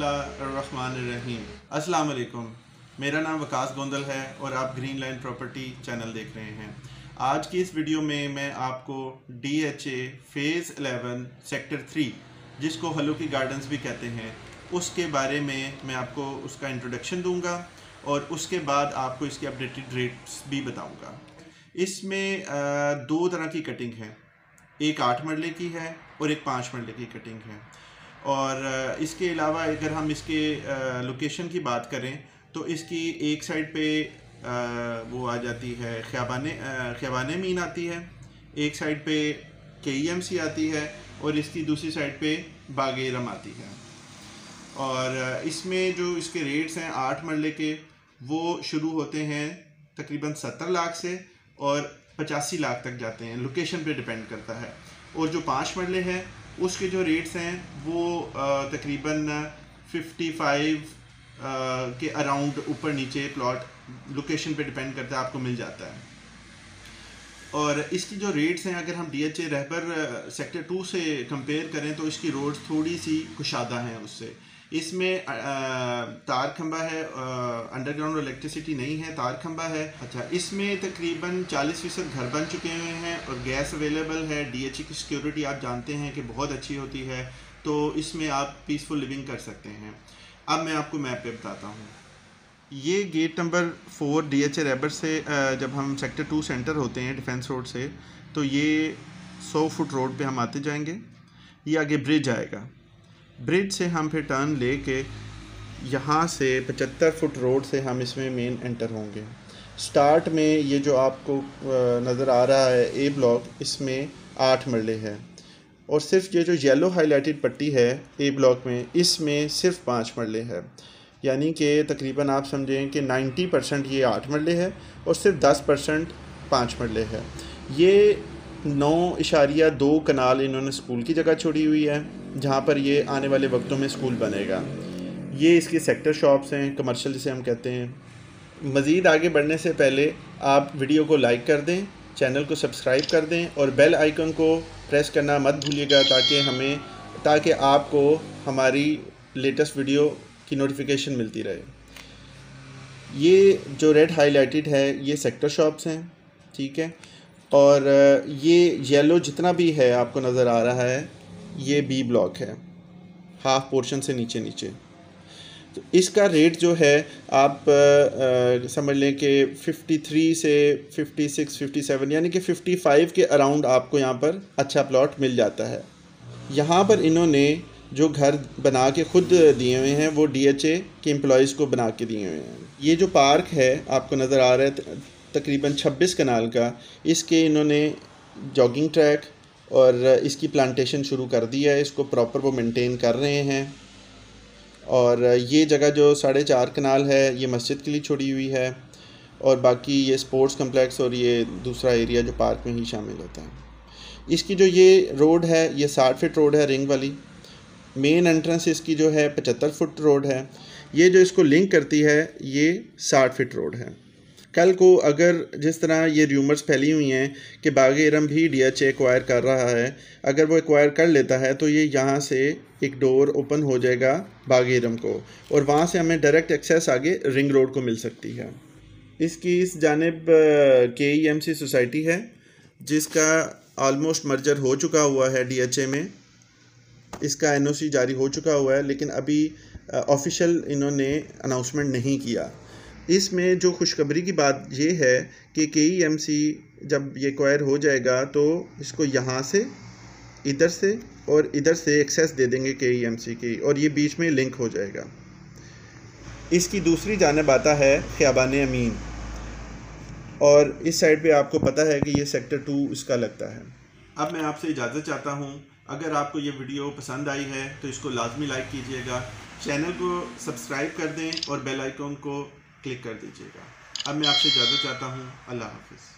बिसमीम अस्सलाम मेरा नाम वकास गोंदल है और आप ग्रीन लाइन प्रॉपर्टी चैनल देख रहे हैं। आज की इस वीडियो में मैं आपको D H A phase 11 sector three जिसको हलो की गार्डन्स भी कहते हैं, उसके बारे में मैं आपको उसका इंट्रोडक्शन दूँगा और उसके बाद आपको इसके अपडेटेड रेट्स भी बताऊँगा। इसमें दो तरह की कटिंग है। एक आठ मरले की है और एक पाँच मरले की कटिंग है। और इसके अलावा अगर हम इसके लोकेशन की बात करें तो इसकी एक साइड पे वो आ जाती है, ख्याबान ख्याबान मीन आती है, एक साइड पे के एम सी आती है और इसकी दूसरी साइड पे बागेरम आती है। और इसमें जो इसके रेट्स हैं आठ मरले के, वो शुरू होते हैं तकरीबन सत्तर लाख से और पचासी लाख तक जाते हैं। लोकेशन पे डिपेंड करता है। और जो पाँच मरले हैं उसके जो रेट्स हैं, वो तकरीबन 55 के अराउंड ऊपर नीचे प्लॉट लोकेशन पे डिपेंड करता है, आपको मिल जाता है। और इसकी जो रेट्स हैं, अगर हम D H A Rahbar sector two से कंपेयर करें तो इसकी रोड्स थोड़ी सी कुशादा हैं उससे। इसमें तार खंबा है अंडरग्राउंड इलेक्ट्रिसिटी नहीं है, तार खंबा है। अच्छा इसमें तकरीबन 40 फ़ीसद घर बन चुके हुए हैं और गैस अवेलेबल है। डीएचई की सिक्योरिटी आप जानते हैं कि बहुत अच्छी होती है तो इसमें आप पीसफुल लिविंग कर सकते हैं। अब मैं आपको मैप पे बताता हूँ। ये gate number four D H से जब हम सेक्टर टू सेंटर होते हैं डिफेंस रोड से तो ये सौ फुट रोड पे हम आते जाएँगे। ये आगे ब्रिज आएगा। ब्रिज से हम फिर टर्न ले के यहाँ से पचहत्तर फुट रोड से हम इसमें मेन एंटर होंगे। स्टार्ट में ये जो आपको नज़र आ रहा है ए ब्लॉक इसमें आठ मरले है। और सिर्फ़ ये जो येलो हाईलाइटेड पट्टी है ए ब्लॉक में, इसमें सिर्फ़ पाँच मरले है। यानी कि तकरीबन आप समझें कि 90 परसेंट ये आठ मरले है और सिर्फ़ 10 परसेंट पाँच मरले है। ये नौ इशारिया दो कनाल इन्होंने स्कूल की जगह छोड़ी हुई है, जहाँ पर ये आने वाले वक्तों में स्कूल बनेगा। ये इसकी सेक्टर शॉप्स हैं कमर्शियल जिसे हम कहते हैं। मज़ीद आगे बढ़ने से पहले आप वीडियो को लाइक कर दें चैनल को सब्सक्राइब कर दें और बेल आइकन को प्रेस करना मत भूलिएगा ताकि हमें, ताकि आपको हमारी लेटेस्ट वीडियो की नोटिफिकेशन मिलती रहे। ये जो रेड हाईलाइटेड है, ये सेक्टर शॉप्स हैं, ठीक है? और ये येलो जितना भी है आपको नज़र आ रहा है ये बी ब्लॉक है। हाफ़ पोर्शन से नीचे नीचे। तो इसका रेट जो है आप आ, समझ लें कि 53 से 56, 57 यानी कि 55 के अराउंड आपको यहाँ पर अच्छा प्लॉट मिल जाता है। यहाँ पर इन्होंने जो घर बना के खुद दिए हुए हैं वो डीएचए के एम्प्लॉज़ को बना के दिए हुए हैं। ये जो पार्क है आपको नज़र आ रहा है तकरीबन 26 कनाल का। इसके इन्होंने जॉगिंग ट्रैक और इसकी प्लांटेशन शुरू कर दी है। इसको प्रॉपर वो मेंटेन कर रहे हैं। और ये जगह जो साढ़े चार कनाल है, ये मस्जिद के लिए छोड़ी हुई है। और बाकी ये स्पोर्ट्स कम्प्लेक्स और ये दूसरा एरिया जो पार्क में ही शामिल होता है। इसकी जो ये रोड है, ये साठ फिट रोड है रिंग वाली। मेन एंट्रेंस इसकी जो है पचहत्तर फुट रोड है। ये जो इसको लिंक करती है, ये साठ फिट रोड है। कल को अगर जिस तरह ये र्यूमर्स फैली हुई हैं कि बाग इरम भी डी एच एक्वायर कर रहा है, अगर वो एक्वायर कर लेता है तो ये यहाँ से एक डोर ओपन हो जाएगा बाग इरम को और वहाँ से हमें डायरेक्ट एक्सेस आगे रिंग रोड को मिल सकती है। इसकी इस जानब के ई एम सी सोसाइटी है, जिसका आलमोस्ट मर्जर हो चुका हुआ है डी एच ए में। इसका एन ओ सी जारी हो चुका हुआ है, लेकिन अभी ऑफिशियल इन्होंने अनाउंसमेंट नहीं किया। इसमें जो खुशखबरी की बात ये है कि के ई एम सी जब ये क्वायर हो जाएगा तो इसको यहाँ से, इधर से और इधर से एक्सेस दे देंगे के ई एम सी की और ये बीच में लिंक हो जाएगा। इसकी दूसरी जानब आता है ख्याबान अमीन। और इस साइड पे आपको पता है कि ये सेक्टर टू इसका लगता है। अब मैं आपसे इजाज़त चाहता हूँ, अगर आपको ये वीडियो पसंद आई है तो इसको लाजमी लाइक कीजिएगा। चैनल को सब्सक्राइब कर दें और बेल आइकॉन को क्लिक कर दीजिएगा। अब मैं आपसे इजाज़त चाहता हूँ अल्लाह हाफिज़।